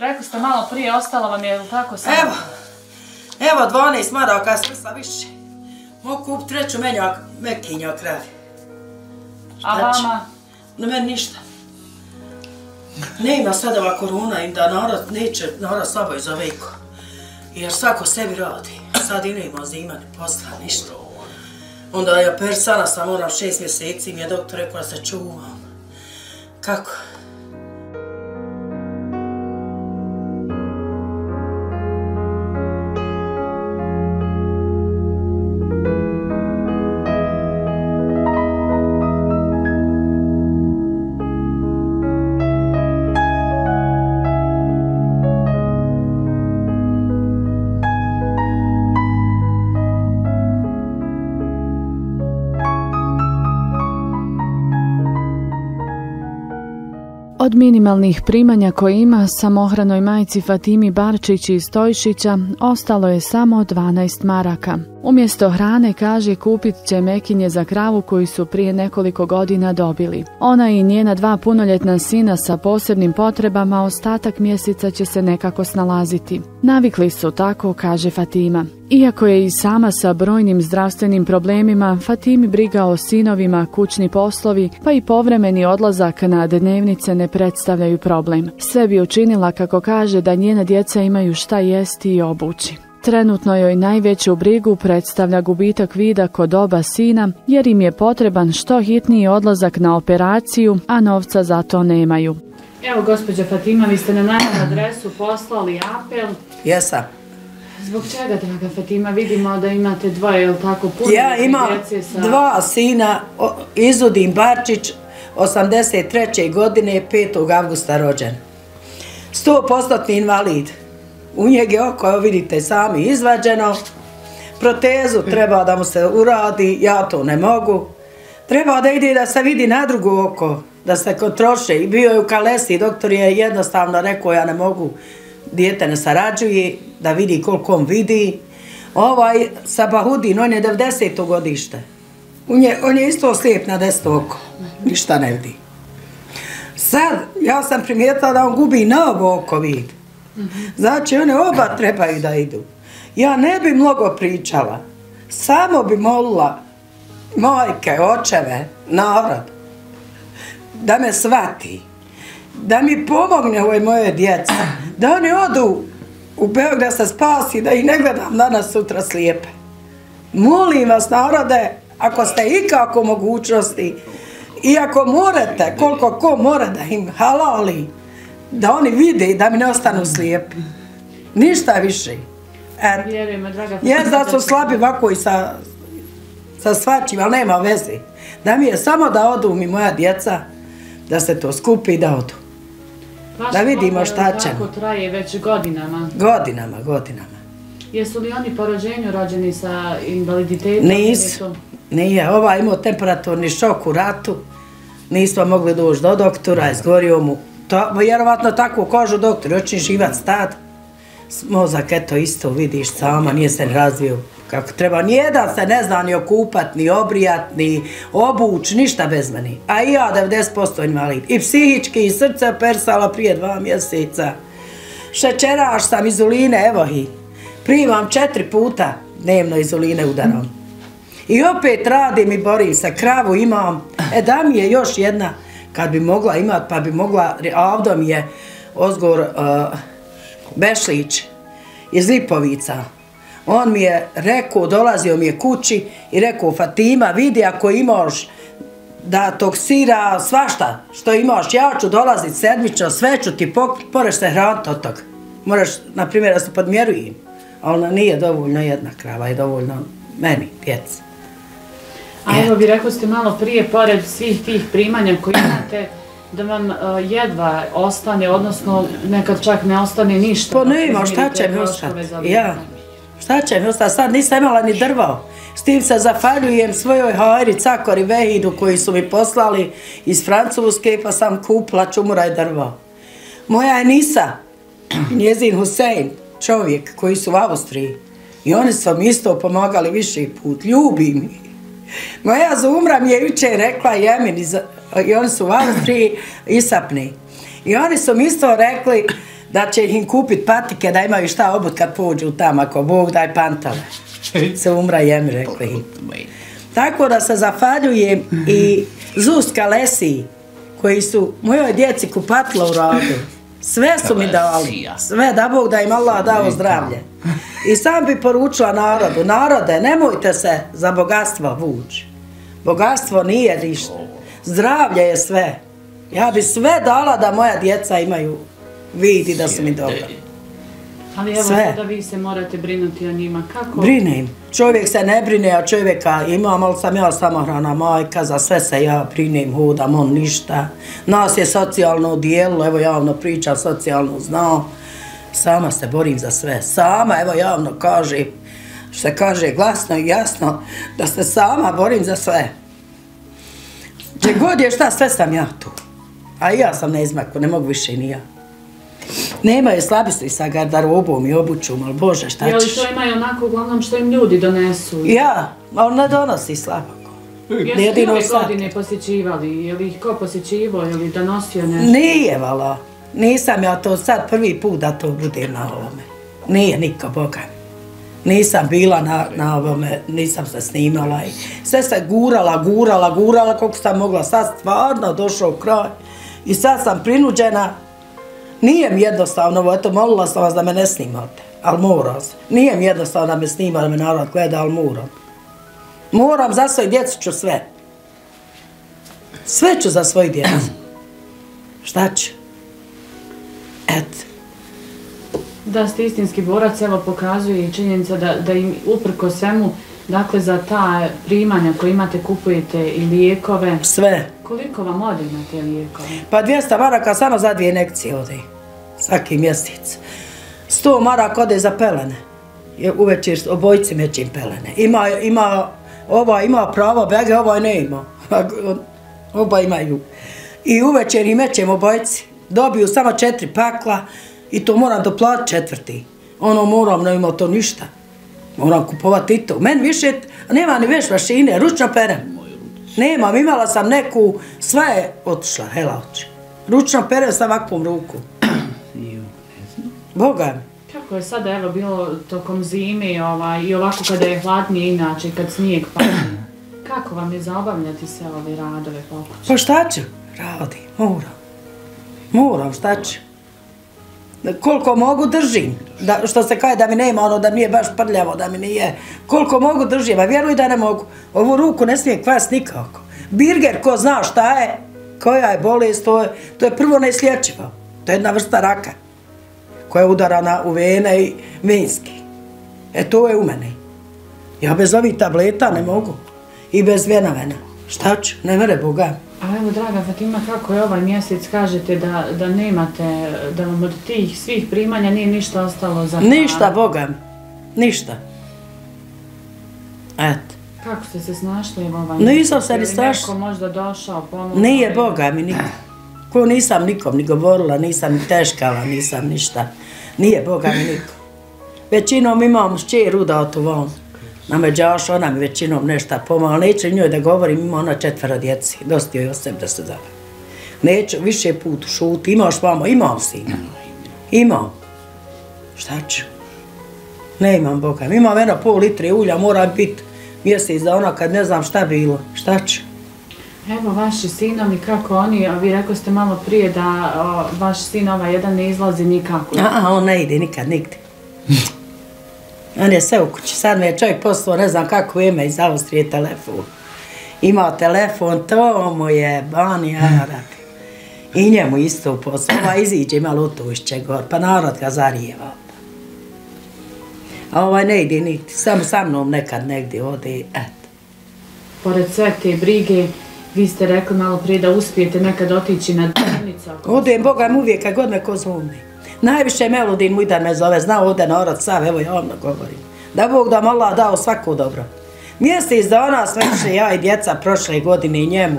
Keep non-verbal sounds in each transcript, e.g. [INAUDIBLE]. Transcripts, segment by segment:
Rekli ste malo prije, ostalo vam je tako samo... Evo, evo 12 maraka, sve sam više. Mogu kupiti treću menju mekinja kravi. A vama? Na meni ništa. Ne ima sad ova korona im da narod neće narod slabo iz oveko. Jer svako sebi radi. Sad i ne ima zima, ni posla, ništa. Onda ja persana sam moram šest mjeseci, mi je doktor rekao da se čuvam. Kako? Od minimalnih primanja koje ima samohranoj majci Fatimi Barčić i Stojšića ostalo je samo 12 maraka. Umjesto hrane kaže kupit će mekinje za kravu koju su prije nekoliko godina dobili. Ona i njena dva punoljetna sina sa posebnim potrebama ostatak mjeseca će se nekako snalaziti. Navikli su tako, kaže Fatima. Iako je i sama sa brojnim zdravstvenim problemima, Fatimi briga o sinovima, kućni poslovi, pa i povremeni odlazak na dnevnice ne predstavljaju problem. Sve bi učinila kako kaže da njena djeca imaju šta jesti i obući. Trenutno joj najveću brigu predstavlja gubitak vida kod oba sina jer im je potreban što hitniji odlazak na operaciju, a novca za to nemaju. Evo, gospođa Fatima, vi ste na našu adresu poslali apel. Jesam. Zbog čega, draga Fatima, vidimo da imate dvoje, ili tako, puno Ja imam sa... dva sina, Izudin Barčić, 83. godine, 5. avgusta rođen. 100% invalid. U njeg je oko, evo vidite, sami izvađeno. Protezu treba da mu se uradi, ja to ne mogu. Treba da ide da se vidi na drugo oko, da se kontroše. I bio je u Kalesi, doktor je jednostavno rekao, ja ne mogu, dijete ne sarađuje, da vidi koliko on vidi. Ovaj Sabahudin, on je 90. godište. On je, on je isto slijep na desno oko, ništa ne vidi. Sad, ja sam primijetila da on gubi novo oko vid. Znači, one oba trebaju da idu. Ja ne bi mnogo pričala. Samo bi molila majke, očeve, narod, da me svati, da mi pomogne ovoj moje djece, da oni odu u Beograd se spasi, da ih ne gledam danas sutra slijepe. Molim vas, narode, ako ste ikako mogućnosti, i ako morate, koliko ko mora da im halali, da oni vide i da mi ne ostanu slijepi. Ništa više. Er, Jes da su slabi ovako i sa, sa svačim, ali nema veze. Da mi je samo da odu mi moja djeca, da se to skupi i da odu. Vaš da vidimo šta će. Tako traje već godinama. Godinama, godinama. Jesu li oni po rođenju rođeni sa invaliditetom? Nisu. Nije, ova imao temperaturni šok u ratu. Nismo mogli doći do doktora, izgorio mu To, vjerovatno takvu kožu doktor, oči živac tad. Mozak, eto, isto vidiš sama, nije se razvio kako treba. Nijedan se ne zna ni okupat, ni obrijat, ni obuć, ništa bez meni. A i ja 90% invalid. I psihički, i srce persala prije dva mjeseca. Šećeraš sam izuline, evo hi. Primam četiri puta dnevno izuline udarom. I opet radim i borim se, kravu imam. E da mi je još jedna kad bi mogla imat, pa bi mogla, ovdje mi je Ozgor uh, Bešlić iz Lipovica. On mi je rekao, dolazio mi je kući i rekao, Fatima, vidi ako imaš da tog sira, svašta što imaš, ja ću dolazit sedmično, sve ću ti poreš se hraniti od tog. Moraš, na primjer, da se podmjerujem. A ona nije dovoljno jedna krava, je dovoljno meni, djeci. A evo vi rekao ste malo prije, pored svih tih primanja koje imate, [CLEARS THROAT] da vam uh, jedva ostane, odnosno nekad čak ne ostane ništa. Pa ne ima, šta će mi ostati? Ja, šta će mi ostati? Sad nisam imala ni drva. S tim se zafaljujem svojoj hajri, cakori, vehidu koji su mi poslali iz Francuske, pa sam kupla čumura i drvo. Moja je Nisa, [CLEARS THROAT] njezin Husein, čovjek koji su u Austriji. I oni su mi isto pomagali više put. Ljubi mi. Moja zumra mi je juče rekla Jemen iz, i oni su u Austriji isapni. I oni su mi isto rekli da će im kupit patike da imaju šta obut kad pođu tamo, ako Bog daj pantale. [LAUGHS] Se umra jem, rekli im. Tako da se zafaljujem i Zuska Lesi, koji su mojoj djeci kupatila u radu. Sve su mi dali. Sve, da Bog da im Allah dao zdravlje. I sam bi poručila narodu, narode, nemojte se za bogatstvo vući. Bogatstvo nije ništa. Zdravlje je sve. Ja bi sve dala da moja djeca imaju vidi da su mi dobro. Ali evo Sve. sada vi se morate brinuti o njima. Kako? Brinem. Čovjek se ne brine, a čovjeka imam, ali sam ja samohrana majka, za sve se ja brinem, hodam, on ništa. Nas je socijalno dijelo, evo javno pričam, socijalno znao. Sama se borim za sve. Sama, evo javno kaže, što se kaže glasno i jasno, da se sama borim za sve. Če god je šta, sve sam ja tu. A ja sam na izmaku, ne mogu više ni ja. Nema je slabisti sa gardarobom i obućom, ali Bože, šta ćeš? Je li to imaju onako uglavnom što im ljudi donesu? Ja, ali ne donosi slabako. Jesu li ove godine posjećivali? Je li ih ko posjećivo? Je li donosio nešto? Nije, vala. Nisam ja to sad prvi put da to budem na ovome. Nije niko, Boga Nisam bila na, na ovome, nisam se snimala i sve se gurala, gurala, gurala koliko sam mogla. Sad stvarno došao kraj i sad sam prinuđena Nije mi jednostavno, eto, molila sam vas da me ne snimate, ali moram se. Nije mi jednostavno da me snima, da me narod gleda, ali moram. Moram za svoje djecu ću sve. Sve ću za svoje djecu. [CLEARS THROAT] Šta ću? Et. Da ste istinski borac, evo pokazuje i činjenica da, da im uprko svemu, dakle za ta primanja koje imate, kupujete i lijekove. Sve. Koliko vam ode na te lijekove? Pa 200 maraka samo za dvije inekcije ode. Svaki mjesec. 100 maraka ode za pelene. Je uvečer obojci mećim pelene. Ima, ima, ova ima pravo bege, ova ne ima. [LAUGHS] Oba imaju. I uvečer i mećem obojci. Dobiju samo četiri pakla i to moram doplatiti četvrti. Ono moram, ne ima to ništa. Moram kupovati i to. Men više, nema ni veš mašine, ručno perem. Nemam, imala sam neku, sve je otišla, hela oči. Ručno pere sa ovakvom ruku. Boga Kako je sada evo bilo tokom zime ovaj, i ovako kada je hladnije inače, kad snijeg padne? Kako vam je zaobavljati se ove radove pokuće? Pa šta ću? Radi, moram. Moram, šta ću? Koliko mogu držim, da, što se kaže da mi nema ono, da mi je baš prljavo, da mi nije, koliko mogu držim, a vjeruj da ne mogu, ovu ruku ne smije kvas nikako. Birger, ko zna šta je, koja je bolest, to je, to je prvo neslječivo, to je jedna vrsta raka, koja je udarana u vene i vinski. E to je u mene. Ja bez ovih tableta ne mogu, i bez venavena. Šta ću, ne mere Boga. A evo, draga Fatima, kako je ovaj mjesec, kažete da, da nemate, da vam od tih svih primanja nije ništa ostalo za Ništa, Boga, ništa. Eto. Kako ste se snašli u ovaj? Nisam se ni snašla. Neko možda došao, pomogla? Nije, Boga mi nikom. Ko nisam nikom ni govorila, nisam ni teškala, nisam ništa. Nije, Boga mi nikom. Većinom imam šćeru da otu volim na međaš, ona mi većinom nešto pomala, neće njoj da govorim, ima ona četvara djeci, dosti joj osem da se zove. Neću, više put šut, imaš mamo, imam sina. Imam. Šta ću? Ne imam Boga, imam eno pol litre ulja, mora biti mjesec za ona kad ne znam šta bilo. Šta ću? Evo vaši sinovi, kako oni, a vi rekao ste malo prije da o, vaš sin ovaj jedan ne izlazi nikako. A, on ne ide nikad, nigde. On je sve u kući. Sad me je čovjek poslao, ne znam kako ime, iz Austrije telefon. Imao telefon, to mu je bani arat. I njemu isto u poslu. Ova iziđe malo utušće gor, pa narod ga zarijeva. A ovaj ne ide niti, samo sa mnom nekad negdje ode, et. Pored sve te brige, vi ste rekli malo prije da uspijete nekad otići na dnevnicu. Odem, Boga mu uvijek, kad god me ko zvoni. Najviše Melodin mu da me zove, zna ovdje narod sav, evo ja vam govorim. Da Bog da Allah dao svako dobro. Mjesec da ona više ja i djeca prošle godine i njemu,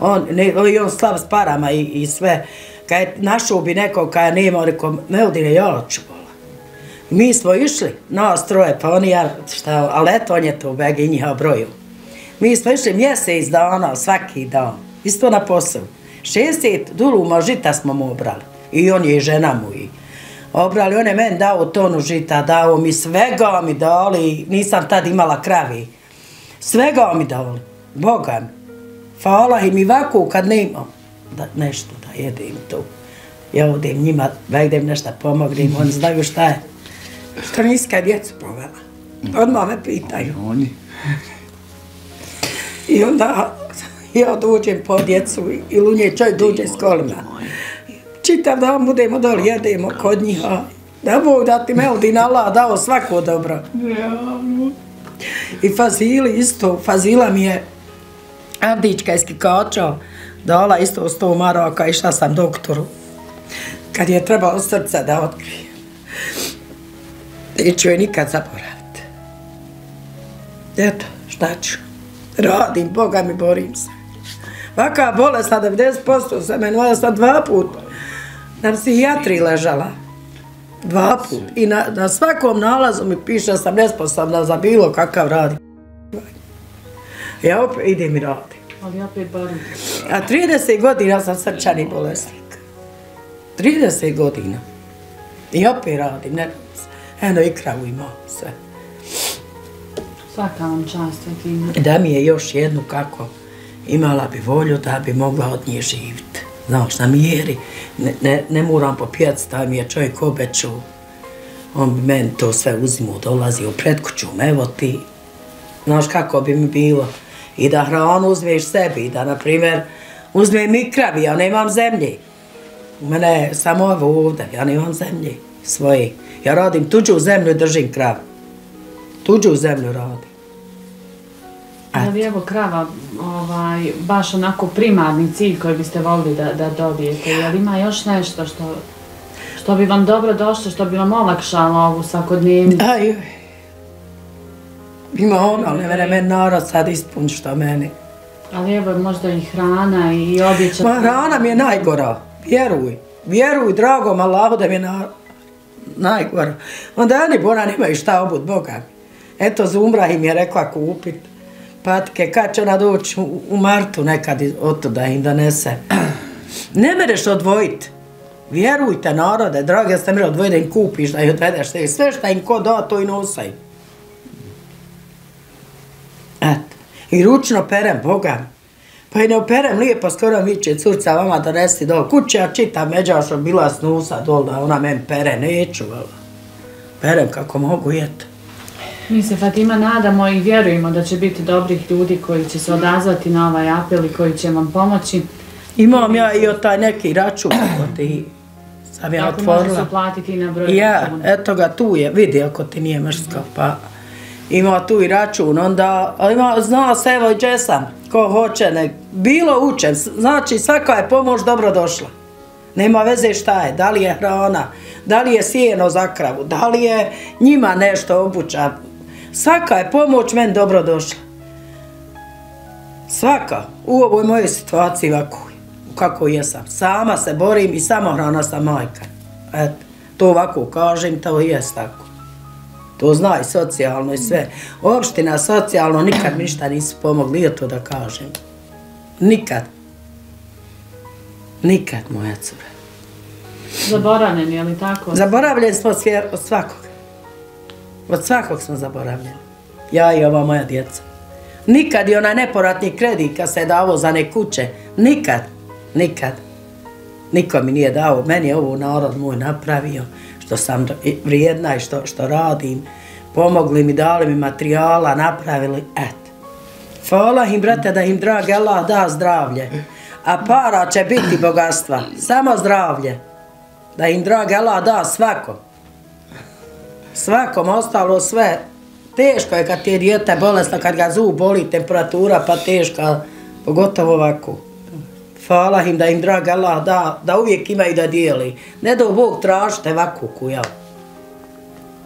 on, ne, i on slav s parama i, i sve, kad je našao bi nekog kada nema, rekao, Melodine, ja ću vola. Mi smo išli, nas troje, pa oni ja, šta, ali eto on je to u begi njiha broju. Mi smo išli mjesec da ona svaki dan, isto na posao. Šestet duluma žita smo mu obrali i on je i žena mu i Obrali, on je meni dao tonu žita, dao mi svega mi dali, nisam tad imala kravi. Svega mi dali, Boga mi. Hvala im i ovako kad ne imam da, nešto da jedem tu. Ja odem njima, da idem nešto pomognem, oni znaju šta je. Što nisi kad djecu povela. Odmah me pitaju. Oni. I onda ja dođem po djecu ili u nje čovjek dođe s kolima. Čitav dan budemo doli, jedemo kod njih. Da Bog da ti me odin Allah dao svako dobro. I Fazili isto, Fazila mi je Avdićka iskikačao, dala isto sto maraka, išla sam doktoru. Kad je trebalo srca da otkrije. Neću je nikad zaboraviti. Eto, šta ću? Radim, Boga mi borim se. Vaka bolest na 90% se meni, ja sam dva puta na psihijatri ležala. Dva put. I na, na svakom nalazu mi piše da sam nesposobna za bilo kakav radi. Ja opet idem i radim. Ali opet borim. A 30 godina sam srčani bolesnik. 30 godina. I opet radim, ne Eno i kravu imao sve. Svaka vam čast. Da mi je još jednu kako imala bi volju da bi mogla od nje živiti. Znaš, na mjeri, ne, ne, ne moram po pijac, mi je čovjek obeću, on bi meni to sve uzimo, dolazi u predkuću, evo ti, znaš kako bi mi bilo, i da hranu uzmeš sebi, da, na primjer, uzme mi kravi, ja nemam zemlje. U mene je samo ovo ovdje, ja nemam zemlje svoje. Ja radim tuđu zemlju i držim krav. Tuđu zemlju radim. Je li evo krava ovaj, baš onako primarni cilj koji biste volili da, da dobijete? Je li ima još nešto što, što bi vam dobro došlo, što bi vam olakšalo ovu svakodnevnu? Aj, ima ono, ali meni narod sad ispun što meni. Ali evo možda i hrana i objeća. Ma hrana mi je najgora, vjeruj. Vjeruj, dragom Allahu da mi je na, najgora. Onda oni bona nemaju šta obut, Boga. Eto, Zumra im je rekla kupit patke, kad će ona doći u, u martu nekad od to da im donese. Ne mereš odvojiti. Vjerujte, narode, drage, ste mre odvojiti da im kupiš, da im odvedeš. Sve što im ko da, to i nosaj. Eto. I ručno perem, Boga. Pa i ne operem lijepo, skoro viće curca vama donesti do kuće, a čita međašo bila snusa dol da ona men pere, neću, vala. Perem kako mogu, eto. Mi se Fatima nadamo i vjerujemo da će biti dobrih ljudi koji će se odazvati na ovaj apel i koji će vam pomoći. Imam ja i od taj neki račun, od ti sam ja otvorila. se platiti na broj Ja, računa. eto ga tu je, vidi ako ti nije mrsko, pa ima tu i račun, onda ima, zna se evo i džesam, ko hoće, nek, bilo učen, znači svaka je pomoć dobro došla. Nema veze šta je, da li je hrana, da li je sjeno za kravu, da li je njima nešto obuća. Svaka je pomoć meni dobro došla. Svaka, u ovoj mojoj situaciji ovako, kako jesam. Sama se borim i samo hrana sam majka. Eto, to ovako kažem, to jest tako. To zna i socijalno i sve. Opština socijalno nikad mi ništa nisu pomogli, je to da kažem. Nikad. Nikad, moja cura. Zaboravljen, je li tako? Zaboravljeni smo svjer, od svakog. Od svakog smo zaboravljeni. Ja i ova moja djeca. Nikad i onaj neporatni kredit kad se je davo za ne kuće. Nikad. Nikad. Niko mi nije dao. Meni je ovo narod moj napravio. Što sam vrijedna i što, što radim. Pomogli mi, dali mi materijala, napravili. Eto. Hvala im, brate, da im drag Allah da zdravlje. A para će biti bogatstva. Samo zdravlje. Da im drag Allah da svakom. Svakom ostalo sve. Teško je kad ti je dijete bolesno, kad ga zub boli, temperatura pa teška, pogotovo ovako. Hvala im da im draga Allah da, da uvijek imaju da dijeli. Ne da u Bog tražite ovako kujav.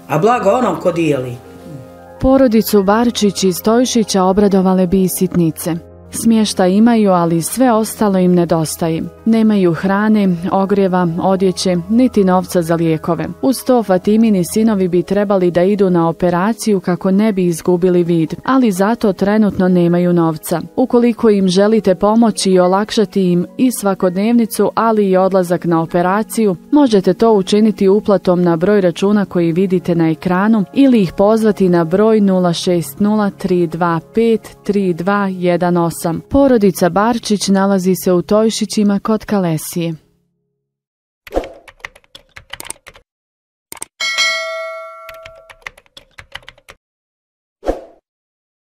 A blago onom ko dijeli. Porodicu Barčić i Stojšića obradovale bi i sitnice. Smješta imaju, ali sve ostalo im nedostaje. Nemaju hrane, ogrijeva, odjeće, niti novca za lijekove. Uz to Fatimini sinovi bi trebali da idu na operaciju kako ne bi izgubili vid, ali zato trenutno nemaju novca. Ukoliko im želite pomoći i olakšati im i svakodnevnicu, ali i odlazak na operaciju, možete to učiniti uplatom na broj računa koji vidite na ekranu ili ih pozvati na broj 0603253218. Porodica Barčić nalazi se u Tojšićima kod od